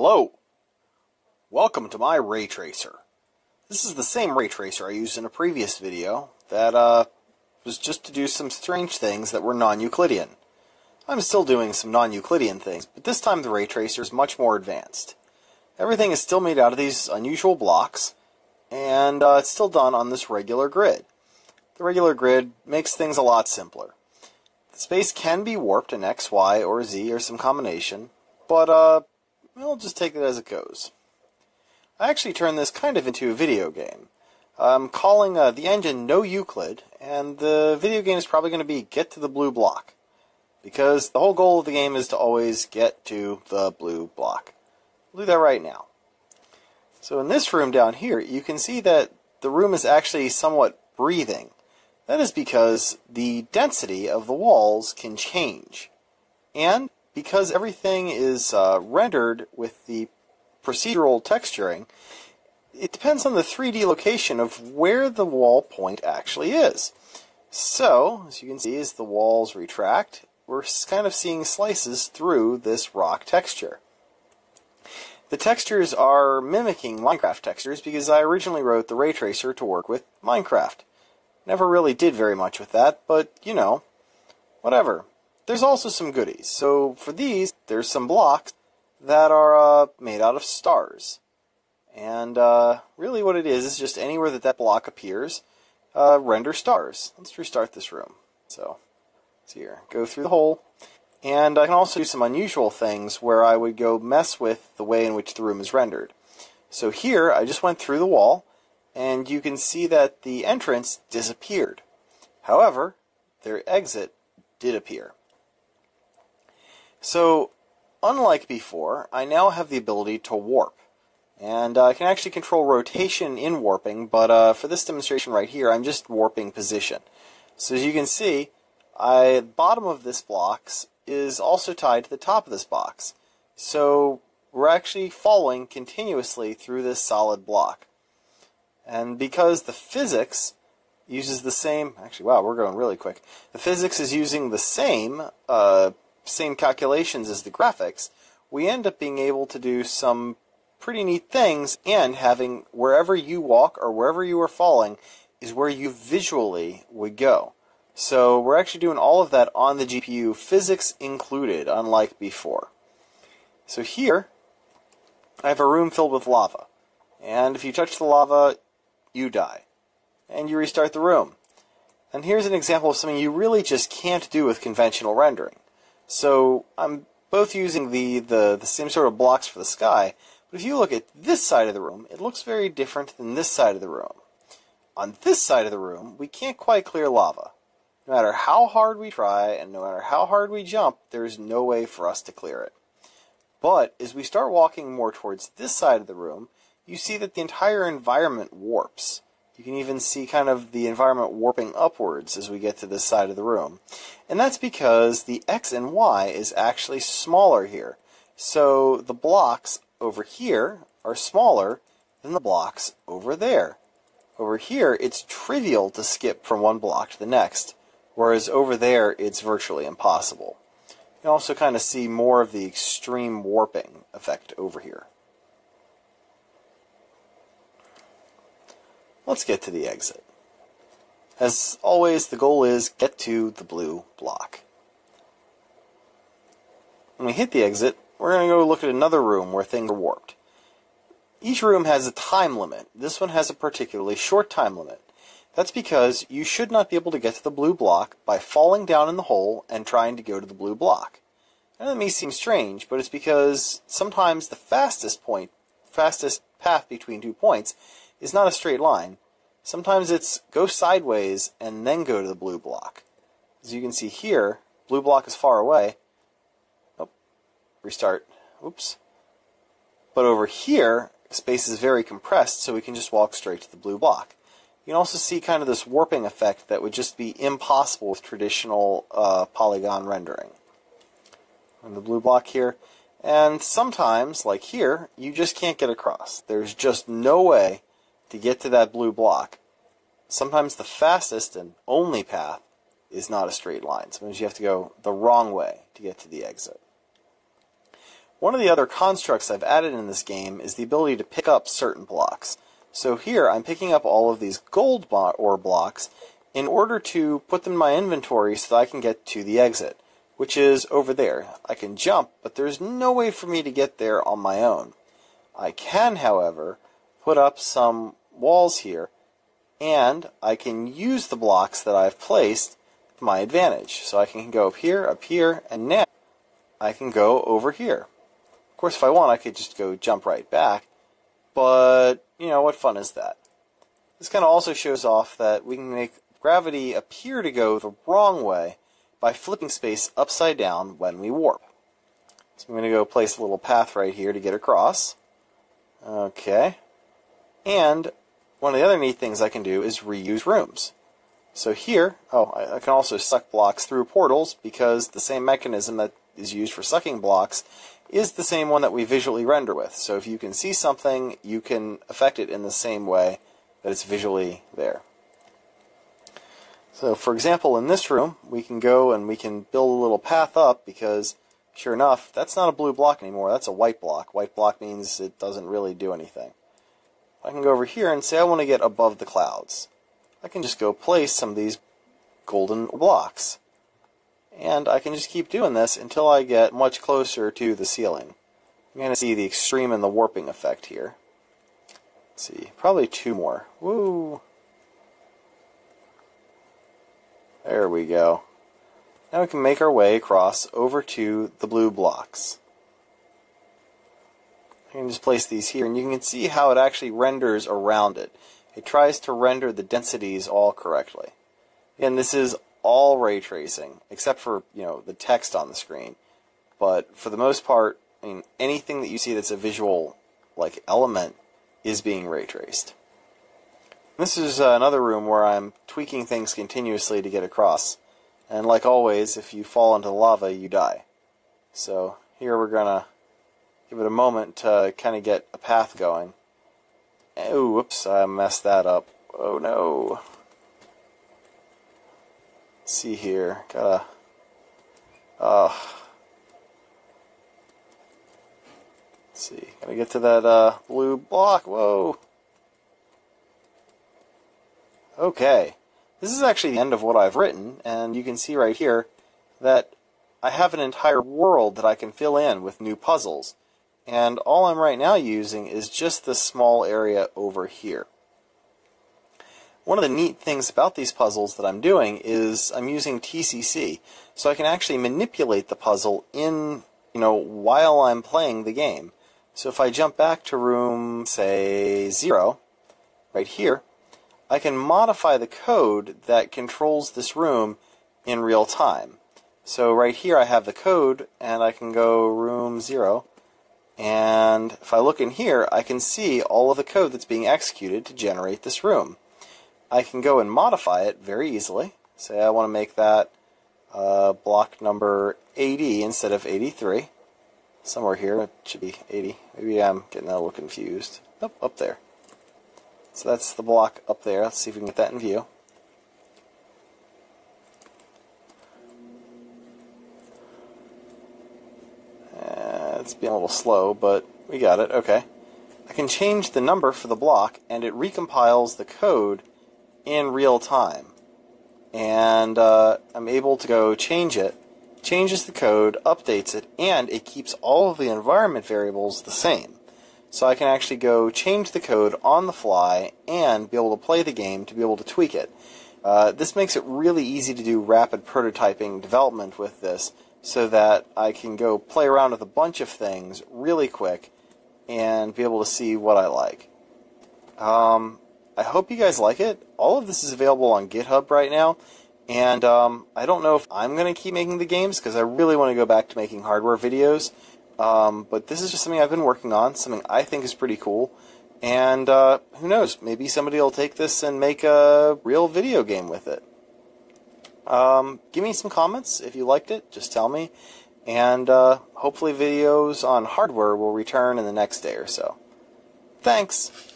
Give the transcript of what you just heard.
Hello. Welcome to my ray tracer. This is the same ray tracer I used in a previous video that uh, was just to do some strange things that were non-Euclidean. I'm still doing some non-Euclidean things, but this time the ray tracer is much more advanced. Everything is still made out of these unusual blocks, and uh, it's still done on this regular grid. The regular grid makes things a lot simpler. The space can be warped in X, Y, or Z, or some combination, but uh, we'll just take it as it goes. I actually turned this kind of into a video game. I'm calling uh, the engine No Euclid, and the video game is probably going to be Get to the Blue Block. Because the whole goal of the game is to always get to the blue block. We'll do that right now. So in this room down here, you can see that the room is actually somewhat breathing. That is because the density of the walls can change. And because everything is uh, rendered with the procedural texturing, it depends on the 3D location of where the wall point actually is. So, as you can see, as the walls retract, we're kind of seeing slices through this rock texture. The textures are mimicking Minecraft textures because I originally wrote the ray tracer to work with Minecraft. Never really did very much with that, but you know, whatever. There's also some goodies. So for these, there's some blocks that are uh, made out of stars. And uh, really what it is is just anywhere that that block appears, uh, render stars. Let's restart this room. So, here, go through the hole, and I can also do some unusual things where I would go mess with the way in which the room is rendered. So here, I just went through the wall, and you can see that the entrance disappeared. However, their exit did appear. So, unlike before, I now have the ability to warp. And uh, I can actually control rotation in warping, but uh, for this demonstration right here, I'm just warping position. So as you can see, I, bottom of this box is also tied to the top of this box. So we're actually following continuously through this solid block. And because the physics uses the same, actually, wow, we're going really quick. The physics is using the same, uh, same calculations as the graphics, we end up being able to do some pretty neat things and having wherever you walk or wherever you are falling is where you visually would go. So we're actually doing all of that on the GPU, physics included, unlike before. So here, I have a room filled with lava. And if you touch the lava, you die. And you restart the room. And here's an example of something you really just can't do with conventional rendering. So I'm both using the, the, the same sort of blocks for the sky, but if you look at this side of the room, it looks very different than this side of the room. On this side of the room, we can't quite clear lava. No matter how hard we try and no matter how hard we jump, there is no way for us to clear it. But as we start walking more towards this side of the room, you see that the entire environment warps. You can even see kind of the environment warping upwards as we get to this side of the room. And that's because the X and Y is actually smaller here. So the blocks over here are smaller than the blocks over there. Over here, it's trivial to skip from one block to the next whereas over there it's virtually impossible. You can also kind of see more of the extreme warping effect over here. Let's get to the exit. As always, the goal is get to the blue block. When we hit the exit, we're going to go look at another room where things are warped. Each room has a time limit. This one has a particularly short time limit. That's because you should not be able to get to the blue block by falling down in the hole and trying to go to the blue block. And that may seem strange, but it's because sometimes the fastest point, fastest path between two points is not a straight line. Sometimes it's go sideways and then go to the blue block. As you can see here, blue block is far away. Oh, restart. Oops. But over here, space is very compressed, so we can just walk straight to the blue block. You can also see kind of this warping effect that would just be impossible with traditional uh, polygon rendering. And the blue block here. And sometimes, like here, you just can't get across. There's just no way to get to that blue block. Sometimes the fastest and only path is not a straight line. Sometimes you have to go the wrong way to get to the exit. One of the other constructs I've added in this game is the ability to pick up certain blocks. So here I'm picking up all of these gold ore blocks in order to put them in my inventory so that I can get to the exit, which is over there. I can jump, but there's no way for me to get there on my own. I can, however, put up some walls here, and I can use the blocks that I've placed to my advantage. So I can go up here, up here, and now I can go over here. Of course, if I want, I could just go jump right back, but, you know, what fun is that? This kind of also shows off that we can make gravity appear to go the wrong way by flipping space upside down when we warp. So I'm going to go place a little path right here to get across. Okay. And one of the other neat things I can do is reuse rooms. So here, oh, I can also suck blocks through portals because the same mechanism that is used for sucking blocks is the same one that we visually render with. So if you can see something, you can affect it in the same way that it's visually there. So for example, in this room, we can go and we can build a little path up because sure enough, that's not a blue block anymore, that's a white block. White block means it doesn't really do anything. I can go over here and say I want to get above the clouds. I can just go place some of these golden blocks. And I can just keep doing this until I get much closer to the ceiling. I'm going to see the extreme and the warping effect here. Let's see, probably two more. Woo! There we go. Now we can make our way across over to the blue blocks. I can just place these here, and you can see how it actually renders around it. It tries to render the densities all correctly. Again, this is all ray tracing, except for, you know, the text on the screen. But for the most part, I mean, anything that you see that's a visual, like, element is being ray traced. This is uh, another room where I'm tweaking things continuously to get across. And like always, if you fall into lava, you die. So here we're to give it a moment to kind of get a path going. Oh, whoops, I messed that up. Oh no. See here, gotta, uh, see, gotta get to that, uh, blue block, whoa. Okay, this is actually the end of what I've written, and you can see right here that I have an entire world that I can fill in with new puzzles and all I'm right now using is just this small area over here. One of the neat things about these puzzles that I'm doing is I'm using TCC, so I can actually manipulate the puzzle in, you know, while I'm playing the game. So if I jump back to room, say, 0, right here, I can modify the code that controls this room in real time. So right here I have the code, and I can go room 0, and if I look in here, I can see all of the code that's being executed to generate this room. I can go and modify it very easily. Say I want to make that uh, block number 80 instead of 83. Somewhere here, it should be 80. Maybe I'm getting a little confused. Nope, up there. So that's the block up there. Let's see if we can get that in view. it's being a little slow, but we got it. Okay. I can change the number for the block, and it recompiles the code in real time. And uh, I'm able to go change it, changes the code, updates it, and it keeps all of the environment variables the same. So I can actually go change the code on the fly and be able to play the game to be able to tweak it. Uh, this makes it really easy to do rapid prototyping development with this so that I can go play around with a bunch of things really quick and be able to see what I like. Um, I hope you guys like it. All of this is available on GitHub right now, and um, I don't know if I'm going to keep making the games because I really want to go back to making hardware videos. Um, but this is just something I've been working on, something I think is pretty cool. And uh, who knows, maybe somebody will take this and make a real video game with it. Um, give me some comments if you liked it. Just tell me. And uh, hopefully, videos on hardware will return in the next day or so. Thanks.